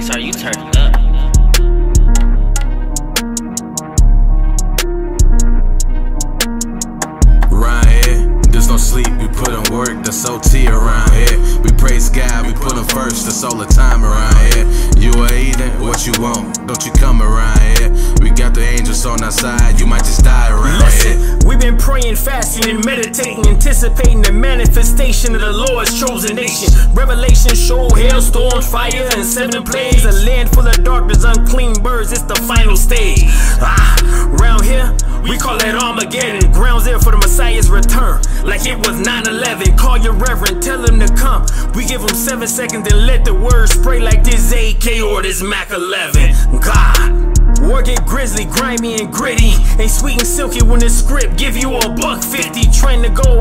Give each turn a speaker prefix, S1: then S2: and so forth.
S1: you turn it up.
S2: There's no sleep, we put in work, that's OT around here. We praise God, we put him first, that's all the time around here. You are eating what you want, don't you come around here. We got the angels on our side, you might just die around
S3: praying, fasting, and meditating, anticipating the manifestation of the Lord's chosen nation. Revelation show hailstorms, fire, and seven plagues. A land full of darkness, unclean birds. It's the final stage. Ah, round here, we call that Armageddon. Ground zero for the Messiah's return. Like it was 9 11. Call your reverend, tell him to come. We give him seven seconds and let the word spray like this AK or this Mac 11. God. Get grizzly, grimy and gritty. Ain't sweet and silky when the script give you a buck fifty. Trying to go